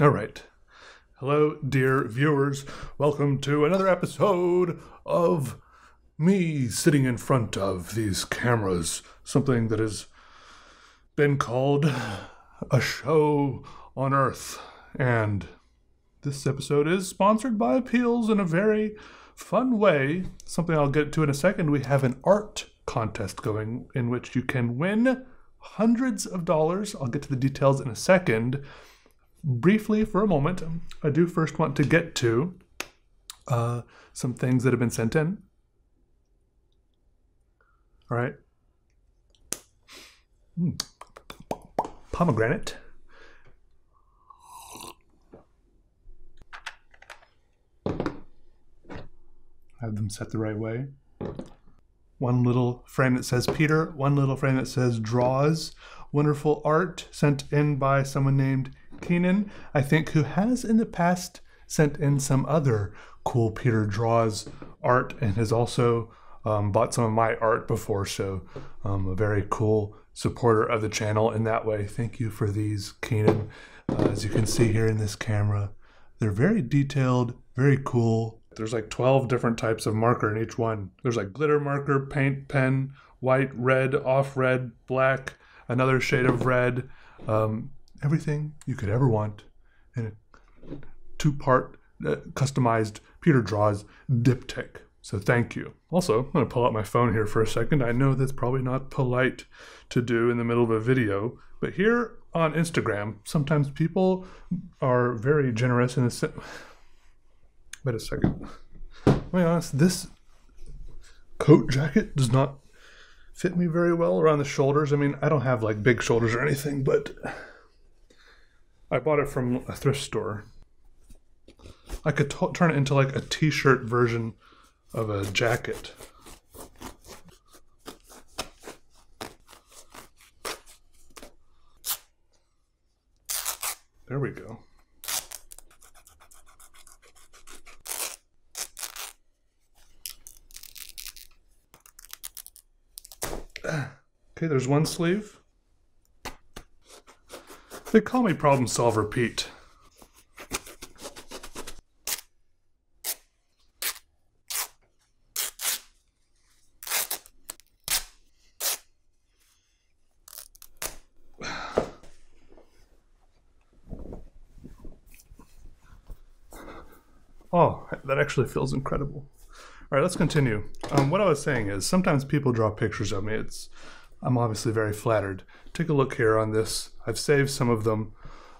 All right. Hello, dear viewers. Welcome to another episode of me sitting in front of these cameras. Something that has been called a show on Earth. And this episode is sponsored by Apealz in a very fun way. Something I'll get to in a second. We have an art contest going in which you can win hundreds of dollars. I'll get to the details in a second. Briefly, for a moment, I do first want to get to uh, some things that have been sent in. All right. Mm. Pomegranate. Have them set the right way one little frame that says Peter, one little frame that says draws. Wonderful art sent in by someone named Keenan, I think, who has in the past sent in some other cool Peter draws art and has also um, bought some of my art before. So, um, a very cool supporter of the channel in that way. Thank you for these, Keenan. Uh, as you can see here in this camera, they're very detailed, very cool, there's like 12 different types of marker in each one. There's like glitter marker, paint pen, white, red, off red, black, another shade of red, um, everything you could ever want in a two part uh, customized Peter Draws diptych. So thank you. Also, I'm going to pull out my phone here for a second. I know that's probably not polite to do in the middle of a video, but here on Instagram, sometimes people are very generous in a the Wait a second. I'll be honest, this coat jacket does not fit me very well around the shoulders. I mean, I don't have like big shoulders or anything, but I bought it from a thrift store. I could t- turn it into like a t shirt version of a jacket. There we go. Okay, there's one sleeve. They call me Problem Solver Pete. Oh, that actually feels incredible. All right, let's continue. Um, what I was saying is sometimes people draw pictures of me. It's I'm obviously very flattered. Take a look here on this. I've saved some of them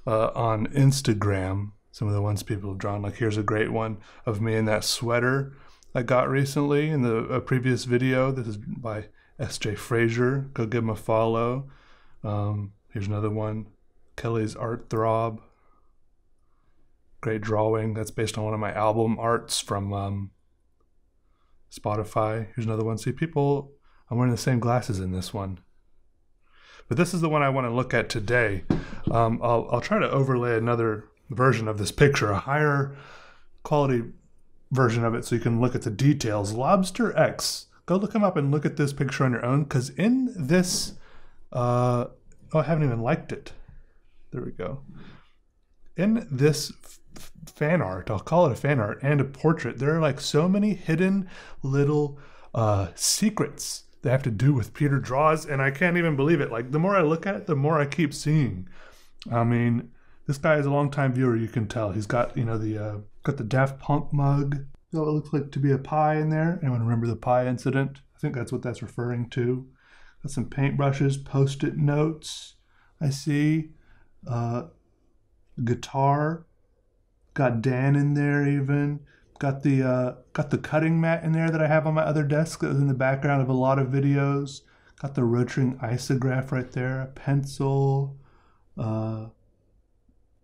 uh, on Instagram. Some of the ones people have drawn. Like here's a great one of me in that sweater I got recently in the previous video. This is by S.J. Fraser. Go give him a follow. Um, here's another one. Kelly's Art Throb. Great drawing. That's based on one of my album arts from um, Spotify. Here's another one. See, people, I'm wearing the same glasses in this one. But this is the one I want to look at today. Um, I'll, I'll try to overlay another version of this picture, a higher quality version of it so you can look at the details. Lobster X. Go look him up and look at this picture on your own because in this, uh, oh, I haven't even liked it. There we go. In this fan art, I'll call it a fan art and a portrait, there are like so many hidden little uh, secrets that have to do with Peter Draws, and I can't even believe it. Like the more I look at it, the more I keep seeing. I mean, this guy is a long-time viewer. You can tell he's got you know the uh, got the Daft Punk mug. So it looks like to be a pie in there. Anyone remember the pie incident? I think that's what that's referring to. Got some paintbrushes, post-it notes. I see. Uh, guitar Got Dan in there even. Got the uh, got the cutting mat in there that I have on my other desk that was in the background of a lot of videos. Got the Rotring Isograph right there, a pencil. Uh,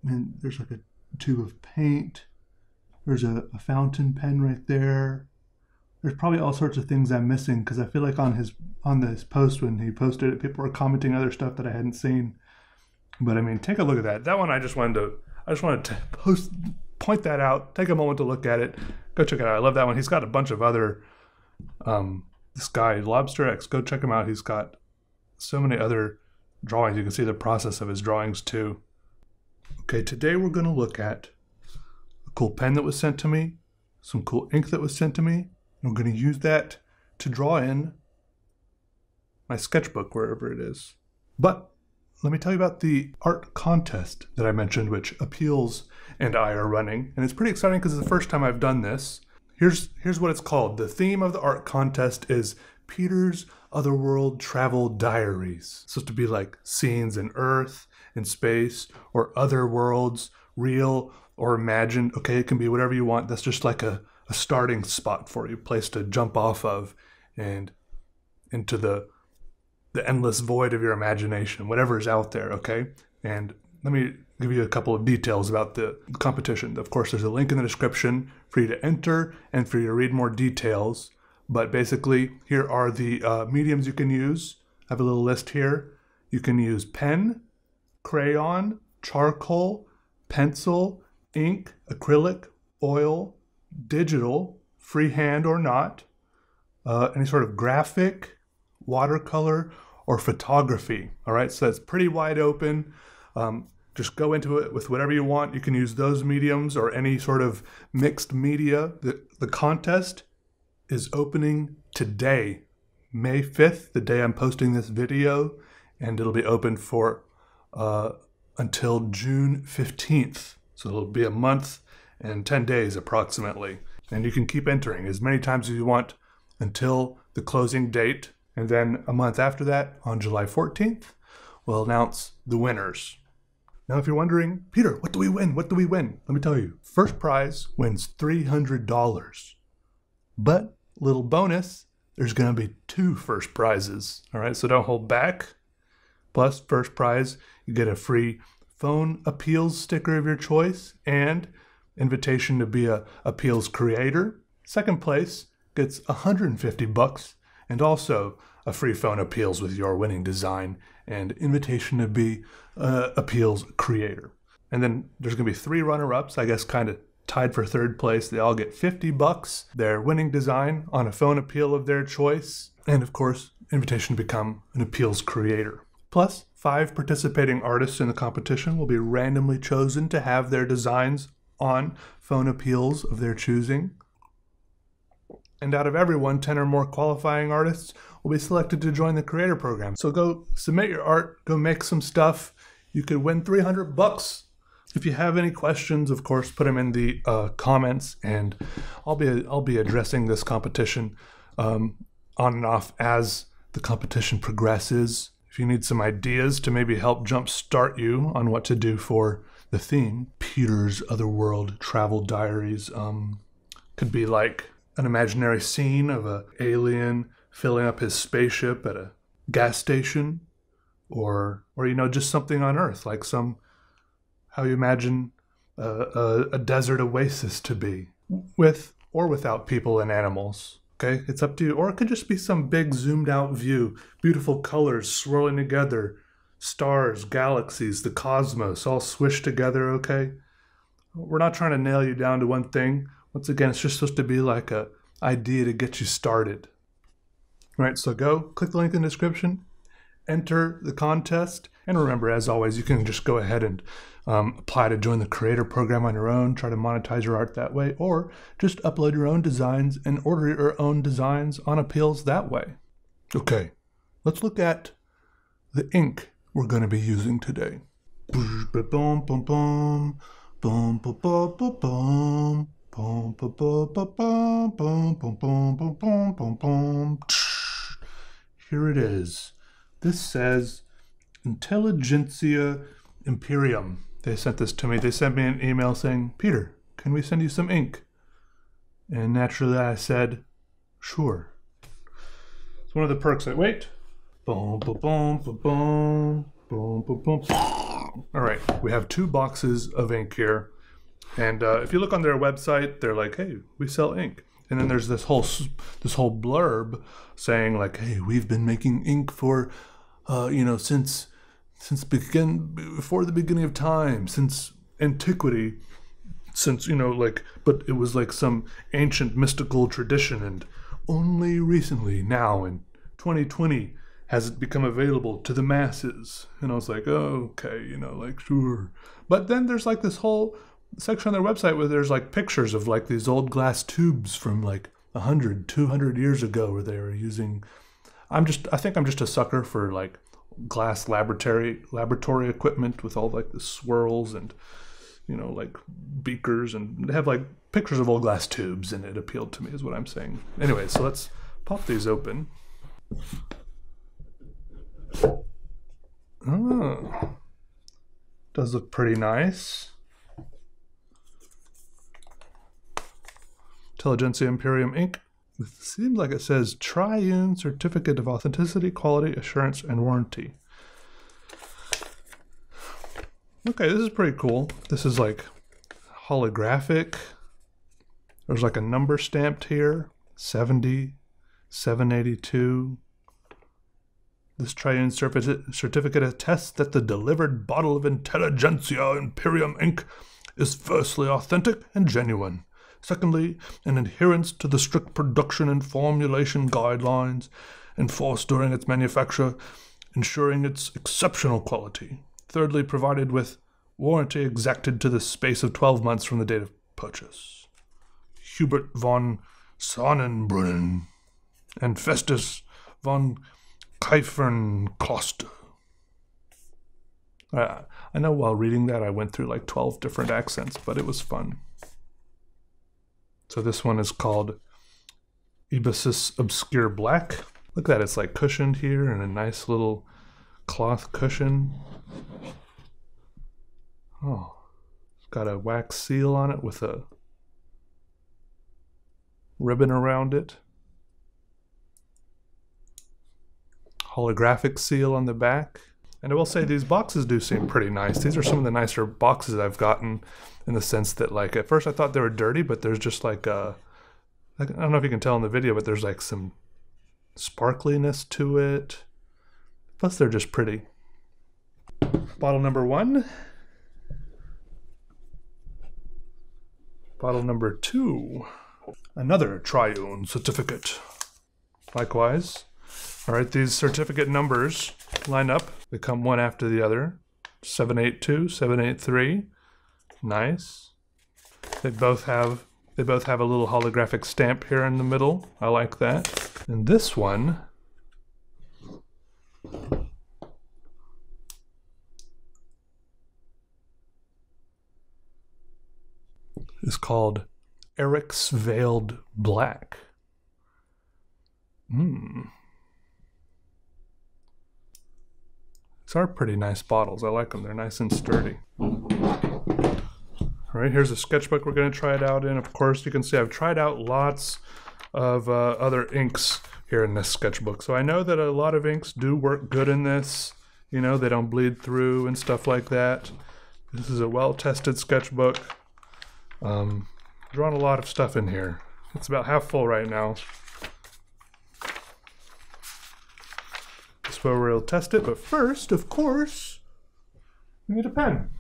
and there's like a tube of paint. There's a, a fountain pen right there. There's probably all sorts of things I'm missing because I feel like on his on this post when he posted it, people were commenting other stuff that I hadn't seen. But I mean, take a look at that. That one I just wanted to I just wanted to post point that out. Take a moment to look at it. Go check it out. I love that one. He's got a bunch of other. Um, this guy Lobster X. Go check him out. He's got so many other drawings. You can see the process of his drawings too. Okay, today we're going to look at a cool pen that was sent to me, some cool ink that was sent to me, we're going to use that to draw in my sketchbook wherever it is. But let me tell you about the art contest that I mentioned, which Apealz and I are running. And it's pretty exciting because it's the first time I've done this. Here's, here's what it's called. The theme of the art contest is Peter's Otherworld Travel Diaries. It's supposed to be like scenes in Earth, in space, or other worlds, real or imagined. Okay, it can be whatever you want. That's just like a, a starting spot for you, place to jump off of and into the the endless void of your imagination, whatever is out there, okay? And let me give you a couple of details about the competition. Of course, there's a link in the description for you to enter and for you to read more details. But basically, here are the uh, mediums you can use. I have a little list here. You can use pen, crayon, charcoal, pencil, ink, acrylic, oil, digital, freehand or not, uh, any sort of graphic, watercolor, or photography. All right, so that's pretty wide open. Um, just go into it with whatever you want. You can use those mediums or any sort of mixed media. The, the contest is opening today, May 5th, the day I'm posting this video, and it'll be open for uh, until June 15th. So it'll be a month and 10 days approximately. And you can keep entering as many times as you want until the closing date. And then a month after that, on July 14th, we'll announce the winners. Now, if you're wondering, Peter, what do we win? What do we win? Let me tell you. First prize wins $300. But, little bonus, there's going to be two first prizes. All right, so don't hold back. Plus, first prize, you get a free phone Apealz sticker of your choice and invitation to be a Apealz creator. Second place gets 150 bucks and also a free phone Apealz with your winning design and invitation to be a Apealz creator. And then there's going to be three runner-ups, I guess kind of tied for third place. They all get 50 bucks, their winning design on a phone appeal of their choice, and of course, invitation to become an Apealz creator. Plus, five participating artists in the competition will be randomly chosen to have their designs on phone Apealz of their choosing. And out of everyone, 10 or more qualifying artists will be selected to join the creator program. So go submit your art, go make some stuff. You could win 300 bucks. If you have any questions, of course, put them in the uh, comments, and I'll be I'll be addressing this competition um, on and off as the competition progresses. If you need some ideas to maybe help jumpstart you on what to do for the theme, Peter's Otherworld Travel Diaries um, could be like an imaginary scene of a alien filling up his spaceship at a gas station or or you know just something on earth like some how you imagine a, a, a desert oasis to be with or without people and animals okay? It's up to you. Or it could just be some big zoomed out view beautiful colors swirling together stars galaxies the cosmos all swished together okay? We're not trying to nail you down to one thing once again, it's just supposed to be like a idea to get you started. All right, so go click the link in the description, enter the contest, and remember, as always, you can just go ahead and um, apply to join the creator program on your own, try to monetize your art that way, or just upload your own designs and order your own designs on Apealz that way. Okay, let's look at the ink we're going to be using today. Boom, boom, boom, boom, boom, boom, boom, boom, here it is. This says Intelligentsia Imperium. They sent this to me. They sent me an email saying, Peter, can we send you some ink? And naturally I said, sure. It's one of the perks I wait. Boom, boom, boom, boom, boom, boom, boom. All right, we have two boxes of ink here. And uh, if you look on their website, they're like, "Hey, we sell ink." And then there's this whole this whole blurb saying like, "Hey, we've been making ink for, uh, you know, since since begin before the beginning of time, since antiquity, since you know, like, but it was like some ancient mystical tradition, and only recently, now in 2020, has it become available to the masses? And I was like, oh, okay, you know, like, sure. But then there's like this whole section on their website where there's like pictures of like these old glass tubes from like 100, 200 years ago where they were using. I'm just, I think I'm just a sucker for like glass laboratory laboratory equipment with all like the swirls and you know like beakers and they have like pictures of old glass tubes and it appealed to me is what i'm saying. Anyway so let's pop these open. Oh does look pretty nice intelligentsia imperium inc it seems like it says Triune Certificate of Authenticity, Quality, Assurance, and Warranty. Okay, this is pretty cool. This is like holographic. There's like a number stamped here 70, 782. This Triune certificate attests that the delivered bottle of Intelligentsia Imperium Inc. is firstly authentic and genuine. Secondly, an adherence to the strict production and formulation guidelines enforced during its manufacture, ensuring its exceptional quality. Thirdly, provided with warranty exacted to the space of 12 months from the date of purchase. Hubert von Sonnenbrunnen and Festus von Kiefernkloster. Uh, I know while reading that I went through like 12 different accents, but it was fun. So this one is called Ibisus Obscure Black. Look at that, it's like cushioned here and a nice little cloth cushion. Oh, it's got a wax seal on it with a ribbon around it. Holographic seal on the back. And I will say these boxes do seem pretty nice. These are some of the nicer boxes I've gotten in the sense that like at first I thought they were dirty, but there's just like uh I don't know if you can tell in the video, but there's like some sparkliness to it. Plus they're just pretty. Bottle number one. Bottle number two. Another triune certificate. Likewise. All right, these certificate numbers line up. They come one after the other. 782, 783. Nice. They both have they both have a little holographic stamp here in the middle. I like that. And this one is called Eric's Veiled Black. Hmm. These are pretty nice bottles. I like them. They're nice and sturdy. All right, here's a sketchbook we're going to try it out in. Of course, you can see I've tried out lots of uh, other inks here in this sketchbook. So I know that a lot of inks do work good in this. You know, they don't bleed through and stuff like that. This is a well-tested sketchbook. Um, drawn a lot of stuff in here. It's about half full right now. This is where we'll test it, but first, of course, we need a pen.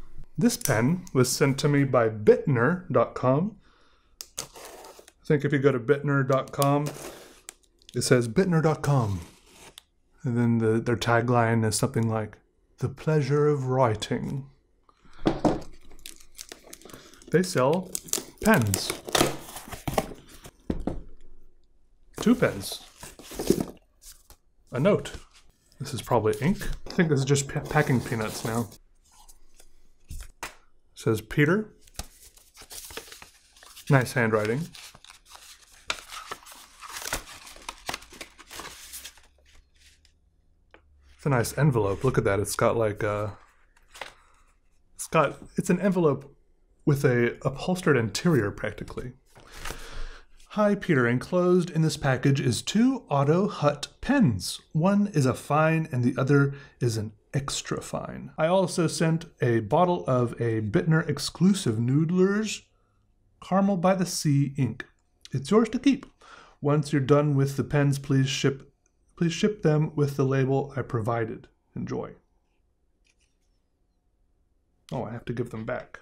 This pen was sent to me by Bittner.com. I think if you go to Bittner.com, it says Bittner.com. And then the, their tagline is something like, The pleasure of writing. They sell pens. Two pens. A note. This is probably ink. I think this is just packing peanuts now says Peter. Nice handwriting. It's a nice envelope. Look at that. It's got like a. Uh, it's got. It's an envelope with a upholstered interior practically. Hi, Peter. Enclosed in this package is two Otto Hutt pens. One is a fine and the other is an extra fine. I also sent a bottle of a Bittner exclusive Noodler's Caramel by the Sea ink. It's yours to keep. Once you're done with the pens, please ship please ship them with the label I provided. Enjoy. Oh, I have to give them back.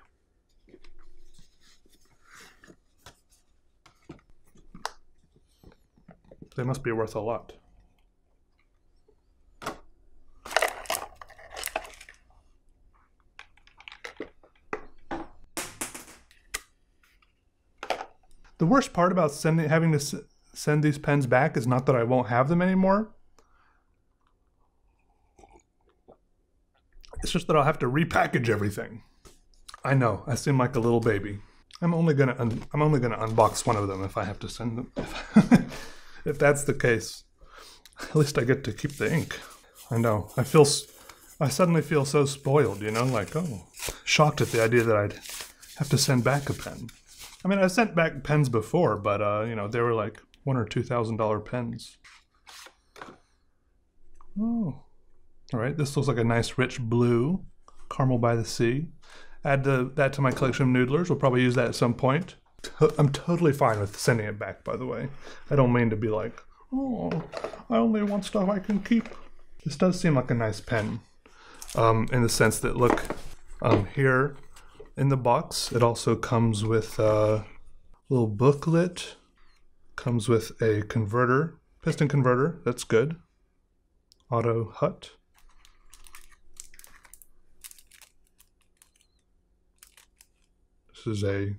They must be worth a lot. The worst part about sending having to send these pens back is not that I won't have them anymore. It's just that I'll have to repackage everything. I know, I seem like a little baby. I'm only gonna I'm only gonna unbox one of them if I have to send them. if that's the case, at least I get to keep the ink. I know. I feel. I suddenly feel so spoiled. You know, like oh, shocked at the idea that I'd have to send back a pen. I mean, I've sent back pens before, but uh, you know, they were like one or two thousand dollar pens. Oh, all right. This looks like a nice rich blue, caramel by the sea. Add the, that to my collection of Noodler's. We'll probably use that at some point. I'm totally fine with sending it back. By the way, I don't mean to be like, oh, I only want stuff I can keep. This does seem like a nice pen, um, in the sense that look, um, here in the box, it also comes with a little booklet. Comes with a converter, piston converter. That's good. Otto Hutt. This is a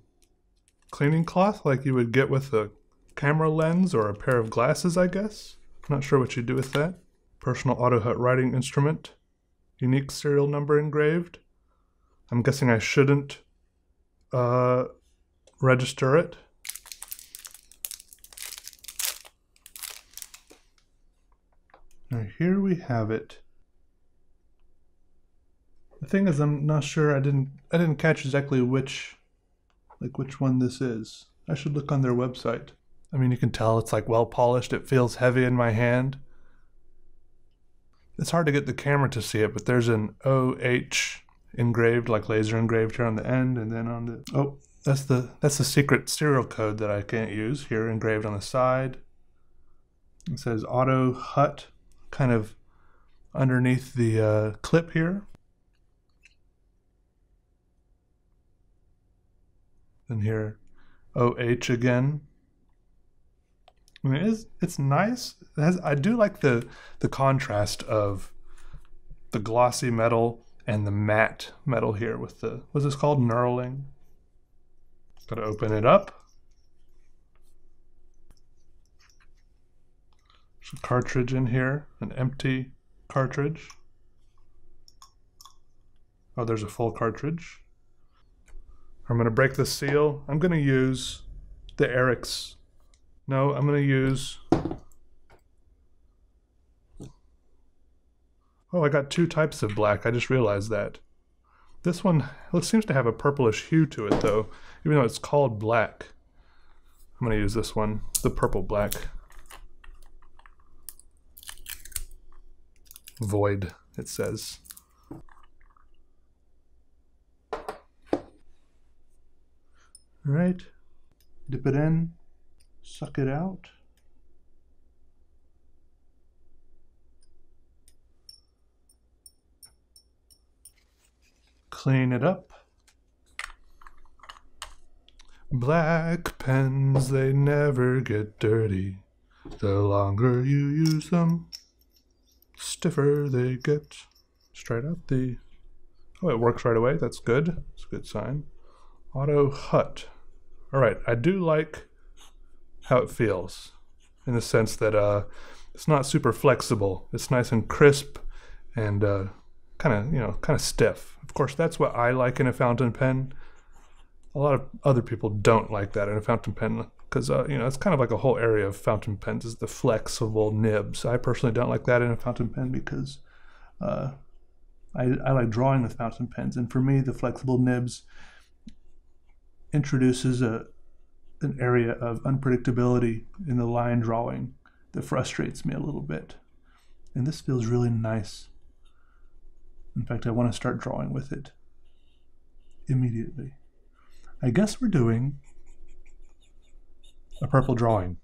cleaning cloth like you would get with a camera lens or a pair of glasses, I guess. Not sure what you do with that. Personal Otto Hutt writing instrument. Unique serial number engraved. I'm guessing I shouldn't uh, register it. Now here we have it. The thing is, I'm not sure. I didn't. I didn't catch exactly which, like which one this is. I should look on their website. I mean, you can tell it's like well polished. It feels heavy in my hand. It's hard to get the camera to see it, but there's an OH engraved, like laser engraved here on the end, and then on the oh, that's the that's the secret serial code that I can't use here engraved on the side. It says Otto Hutt, kind of underneath the uh, clip here. And here, OH again. I mean, it's it's nice. It has I do like the the contrast of the glossy metal and the matte metal here with the what's this called knurling. Got to open it up. There's a cartridge in here, an empty cartridge. Oh, there's a full cartridge. I'm to break the seal. I'm to use the Eric's. No, I'm to use. Oh, I got two types of black. I just realized that. This one seems to have a purplish hue to it, though, even though it's called black. I'm going to use this one, the purple black. Void, it says. All right, dip it in, suck it out. Clean it up. Black pens, they never get dirty. The longer you use them, stiffer they get. Straight out the. Oh, it works right away. That's good. That's a good sign. Otto Hutt. All right, I do like how it feels in the sense that uh, it's not super flexible. It's nice and crisp and uh, kind of, you know, kind of stiff. Of course, that's what I like in a fountain pen. A lot of other people don't like that in a fountain pen because, uh, you know, it's kind of like a whole area of fountain pens is the flexible nibs. I personally don't like that in a fountain pen because uh, I, I like drawing with fountain pens. And for me, the flexible nibs introduces a an area of unpredictability in the line drawing that frustrates me a little bit. And this feels really nice. In fact, I want to start drawing with it immediately. I guess we're doing a purple drawing.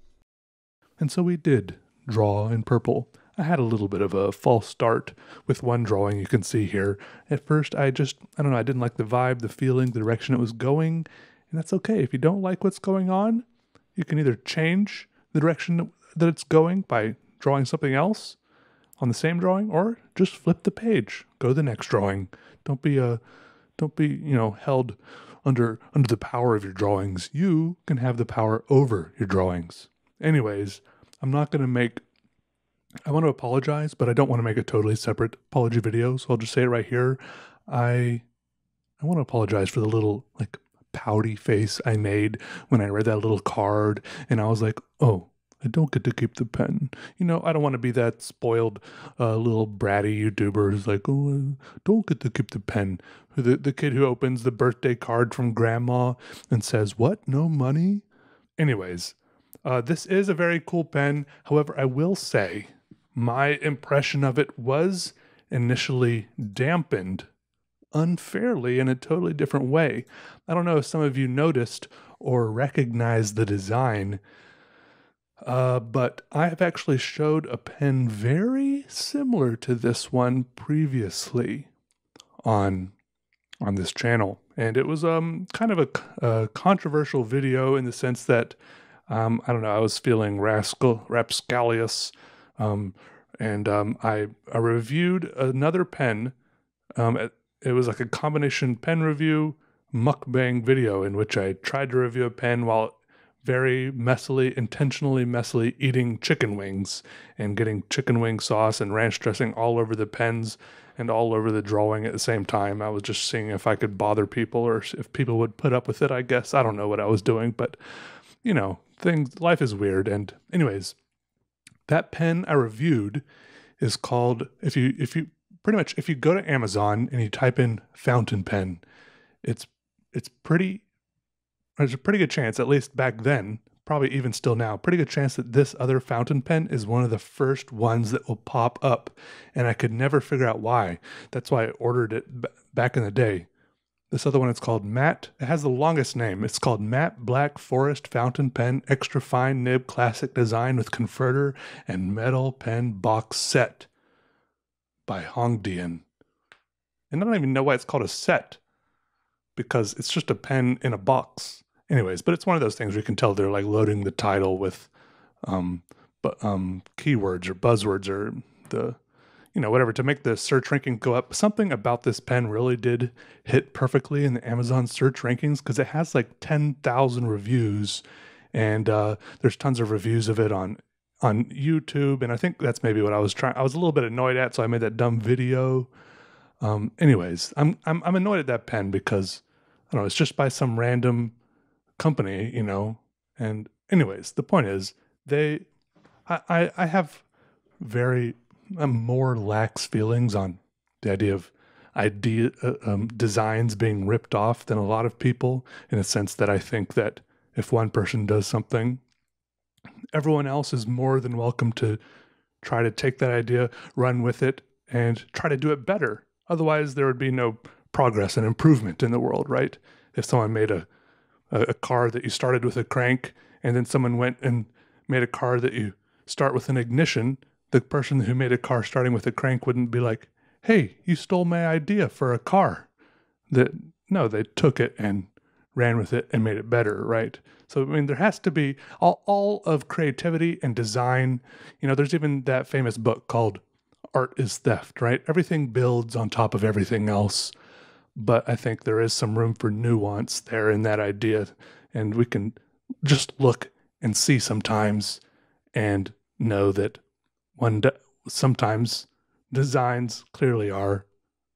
And so we did draw in purple. I had a little bit of a false start with one drawing you can see here. At first, I just, I don't know, I didn't like the vibe, the feeling, the direction it was going. And that's okay. If you don't like what's going on, you can either change the direction that it's going by drawing something else on the same drawing or just flip the page. Go to the next drawing. Don't be a don't be, you know, held under under the power of your drawings. You can have the power over your drawings. Anyways, I'm not going to make I want to apologize, but I don't want to make a totally separate apology video, so I'll just say it right here. I I want to apologize for the little like pouty face I made when I read that little card and I was like, "Oh, I don't get to keep the pen. You know, I don't want to be that spoiled uh, little bratty YouTuber who's like, oh, I don't get to keep the pen. The, the kid who opens the birthday card from grandma and says, What? No money? Anyways, uh, this is a very cool pen. However, I will say my impression of it was initially dampened unfairly in a totally different way. I don't know if some of you noticed or recognized the design uh, but I have actually showed a pen very similar to this one previously on on this channel, and it was um kind of a, a controversial video in the sense that um, I don't know I was feeling rascal rapscallious, um, and um, I I reviewed another pen. Um, it, it was like a combination pen review mukbang video in which I tried to review a pen while very messily, intentionally messily eating chicken wings and getting chicken wing sauce and ranch dressing all over the pens and all over the drawing at the same time. I was just seeing if I could bother people or if people would put up with it, I guess. I don't know what I was doing, but you know, things life is weird and anyways, that pen I reviewed is called if you if you pretty much if you go to Amazon and you type in fountain pen, it's it's pretty there's a pretty good chance, at least back then, probably even still now, pretty good chance that this other fountain pen is one of the first ones that will pop up. And I could never figure out why. That's why I ordered it b- back in the day. This other one, it's called Matt. It has the longest name. It's called Matt Black Forest Fountain Pen Extra Fine Nib Classic Design with Converter and Metal Pen Box Set by Hongdian. And I don't even know why it's called a set because it's just a pen in a box anyways, but it's one of those things where you can tell they're like loading the title with um, but um, keywords or buzzwords or the you know whatever to make the search ranking go up. Something about this pen really did hit perfectly in the Amazon search rankings because it has like ten thousand reviews, and uh, there's tons of reviews of it on on YouTube, and I think that's maybe what I was trying. I was a little bit annoyed at, so I made that dumb video. Um, anyways, I'm I'm I'm annoyed at that pen because I don't know. It's just by some random company, you know. And anyways, the point is they I I, I have very more lax feelings on the idea of idea uh, um, designs being ripped off than a lot of people in a sense that I think that if one person does something everyone else is more than welcome to try to take that idea run with it and try to do it better otherwise there would be no progress and improvement in the world right if someone made a a, a car that you started with a crank and then someone went and made a car that you start with an ignition, the person who made a car starting with a crank wouldn't be like, "Hey, you stole my idea for a car." That no, they took it and ran with it and made it better, right? So I mean, there has to be all all of creativity and design. You know, there's even that famous book called "Art Is Theft," right? Everything builds on top of everything else but I think there is some room for nuance there in that idea. And we can just look and see sometimes and know that one de- sometimes designs clearly are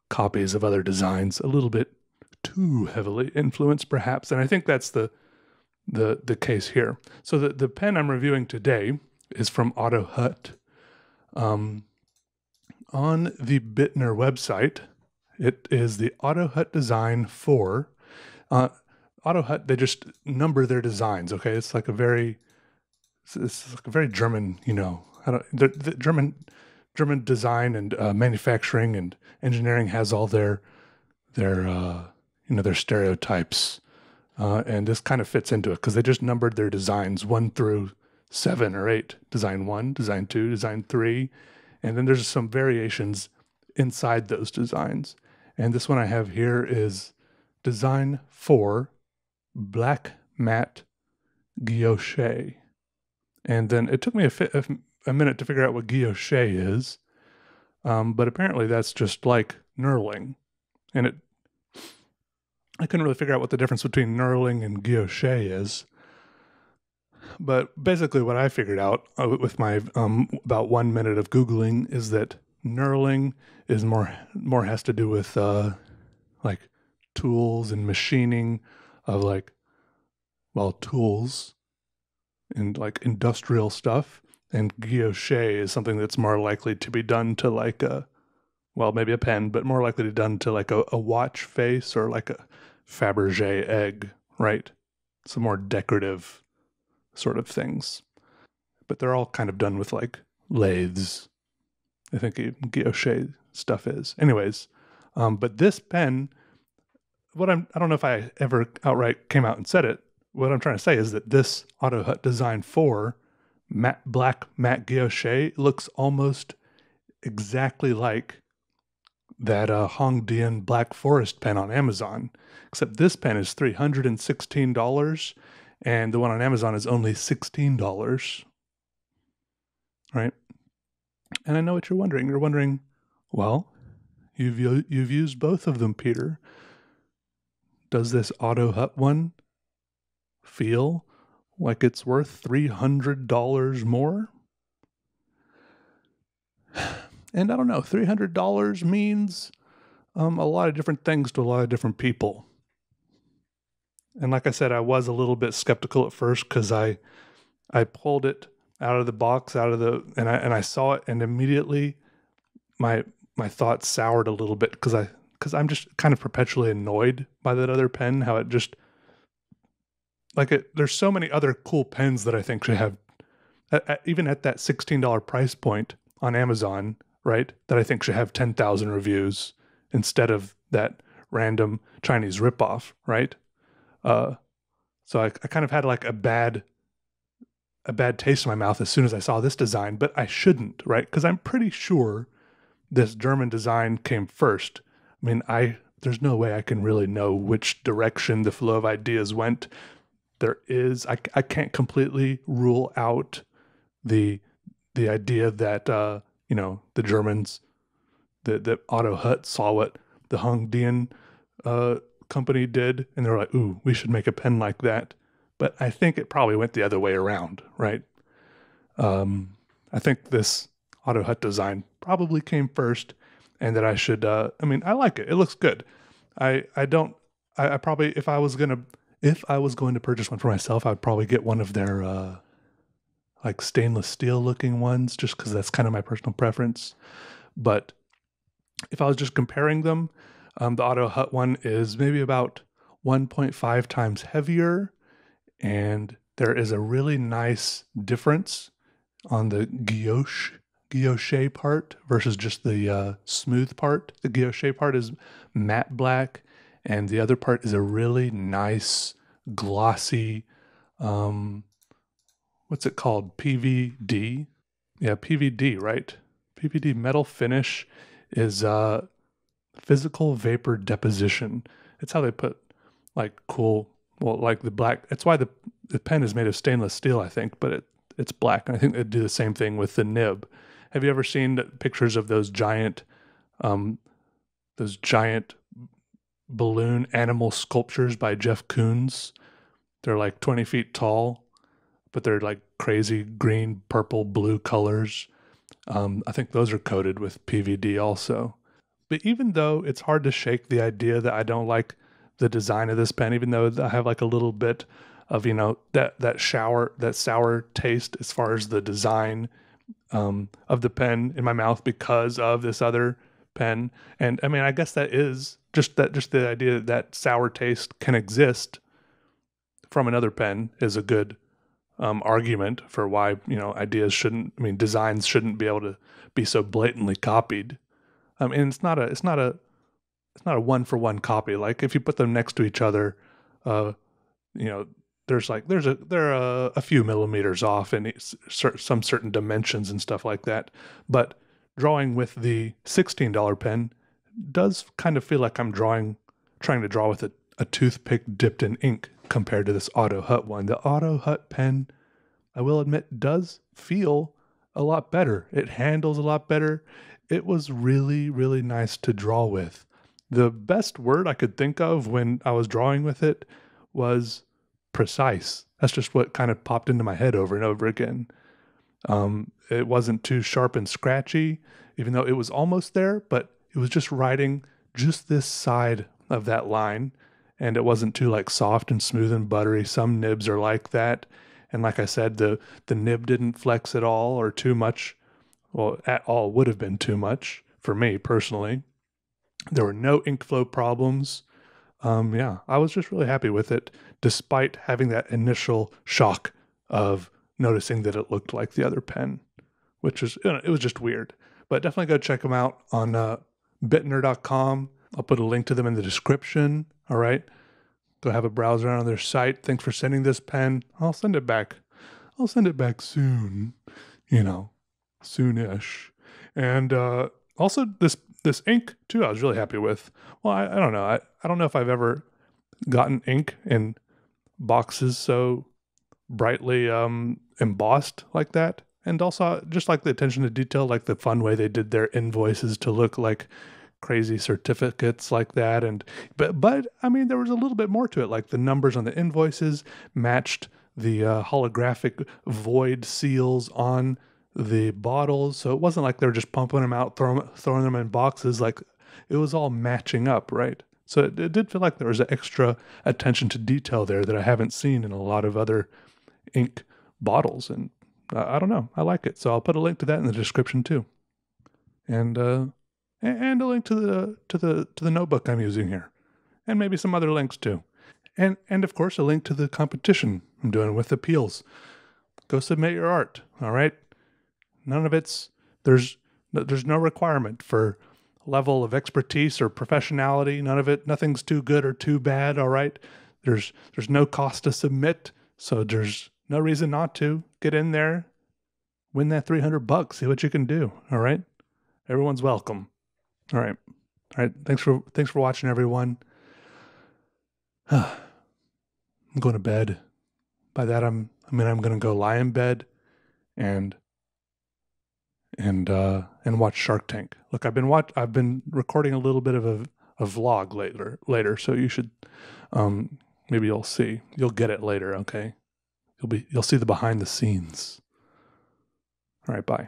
copies of other designs, a little bit too heavily influenced perhaps. And I think that's the the the case here. So the, the pen I'm reviewing today is from Otto Hutt. Um, on the Bittner website, it is the Otto Hutt Design 4. Uh, Otto Hutt, they just number their designs. Okay, it's like a very, it's like a very German, you know, I don't, the, the German, German design and uh, manufacturing and engineering has all their, their, uh, you know, their stereotypes, uh, and this kind of fits into it because they just numbered their designs one through seven or eight. Design one, design two, design three, and then there's some variations inside those designs. And this one I have here is Design 4 Black Matte Guilloche. And then it took me a, a minute to figure out what guilloche is, um, but apparently that's just like knurling. And it I couldn't really figure out what the difference between knurling and guilloche is. But basically, what I figured out uh, with my um, about one minute of googling is that knurling is more more has to do with uh, like tools and machining of like well tools and like industrial stuff, and guilloche is something that's more likely to be done to like a well maybe a pen, but more likely to be done to like a, a watch face or like a Fabergé egg, right? Some more decorative sort of things. But they're all kind of done with like lathes. I think guilloche stuff is. Anyways, um, but this pen, what I'm, I don't know if I ever outright came out and said it. What I'm trying to say is that this Otto Hutt Design 4 matte black matte guilloche looks almost exactly like that uh, Hongdian Black Forest pen on Amazon. Except this pen is $316 and the one on Amazon is only $16. Right? And I know what you're wondering. You're wondering, well, you've you've used both of them, Peter. Does this Otto Hutt one feel like it's worth $300 more? And I don't know, $300 means um, a lot of different things to a lot of different people. And like I said, I was a little bit skeptical at first because I I pulled it out of the box, out of the and I and I saw it, and immediately my my thoughts soured a little bit because I because I'm just kind of perpetually annoyed by that other pen. How it just like it. There's so many other cool pens that I think should have, at, at, even at that sixteen dollar price point on Amazon, right? That I think should have ten thousand reviews instead of that random Chinese ripoff, right? Uh, so I, I kind of had like a bad a bad taste in my mouth as soon as I saw this design, but I shouldn't, right? Because I'm pretty sure this German design came first. I mean, I there's no way I can really know which direction the flow of ideas went. There is I, I can't completely rule out the the idea that uh, you know the Germans that that Otto Hutt saw what the Hongdian uh, company did, and they were like, "Ooh, we should make a pen like that." But I think it probably went the other way around, right? Um, I think this Otto Hutt design probably came first, and that I should. Uh, I mean, I like it; it looks good. I I don't. I, I, probably if I was gonna if I was going to purchase one for myself, I'd probably get one of their uh, like stainless steel looking ones, just because that's kind of my personal preference. But if I was just comparing them, um, the Otto Hutt one is maybe about 1.5 times heavier, and there is a really nice difference on the guilloche guilloche part versus just the uh, smooth part. The guilloche part is matte black, and the other part is a really nice glossy. Um, what's it called? PVD. Yeah, PVD, right? PVD metal finish is uh, physical vapor deposition. It's how they put like cool, well, like the black. That's why the the pen is made of stainless steel, I think, but it it's black. And I think they do the same thing with the nib. Have you ever seen pictures of those giant, um, those giant balloon animal sculptures by Jeff Koons? They're like 20 feet tall, but they're like crazy green, purple, blue colors. Um, I think those are coated with PVD also. But even though it's hard to shake the idea that I don't like the design of this pen, even though I have like a little bit of you know that that shower that sour taste as far as the design um, of the pen in my mouth because of this other pen, and I mean I guess that is just that just the idea that, that sour taste can exist from another pen is a good um, argument for why you know ideas shouldn't I mean designs shouldn't be able to be so blatantly copied. Um, and it's not a it's not a it's not a one for one copy. Like if you put them next to each other, uh, you know, there's like there's a there are a, few millimeters off in some certain dimensions and stuff like that. But drawing with the sixteen dollar pen does kind of feel like I'm drawing trying to draw with a, a toothpick dipped in ink compared to this Otto Hutt one. The Otto Hutt pen, I will admit, does feel a lot better. It handles a lot better it was really, really nice to draw with. The best word I could think of when I was drawing with it was precise. That's just what kind of popped into my head over and over again. Um, it wasn't too sharp and scratchy, even though it was almost there, but it was just writing just this side of that line. And it wasn't too like soft and smooth and buttery. Some nibs are like that. And like I said, the the nib didn't flex at all or too much. Well, at all would have been too much for me personally. There were no ink flow problems. Um, yeah, I was just really happy with it, despite having that initial shock of noticing that it looked like the other pen, which was you know, it was just weird. But definitely go check them out on uh, Bittner.com. I'll put a link to them in the description. All right, go have a browser on their site. Thanks for sending this pen. I'll send it back. I'll send it back soon. You know, soonish. And uh, also this this ink too. I was really happy with. Well, I, I don't know. I, I don't know if I've ever gotten ink in boxes so brightly um, embossed like that. And also just like the attention to detail, like the fun way they did their invoices to look like crazy certificates like that. And but but I mean there was a little bit more to it. Like the numbers on the invoices matched the uh, holographic void seals on the bottles. So it wasn't like they were just pumping them out, throwing, throwing them in boxes. Like it was all matching up, right? So it, it did feel like there was an extra attention to detail there that I haven't seen in a lot of other ink bottles. And uh, I don't know, I like it. So I'll put a link to that in the description too, and uh, and a link to the to the to the notebook I'm using here, and maybe some other links too, and and of course a link to the competition I'm doing with Apealz. Go submit your art. All right. None of it's there's there's no requirement for level of expertise or professionality. None of it. Nothing's too good or too bad. All right. There's there's no cost to submit, so there's no reason not to get in there, win that 300 bucks, see what you can do. All right. Everyone's welcome. All right. All right. Thanks for thanks for watching, everyone. I'm going to bed. By that I'm I mean I'm going to go lie in bed and and uh, and watch Shark Tank. Look, I've been watch I've been recording a little bit of a, a vlog later later, so you should um, maybe you'll see. You'll get it later, okay? You'll be you'll see the behind the scenes. All right, bye.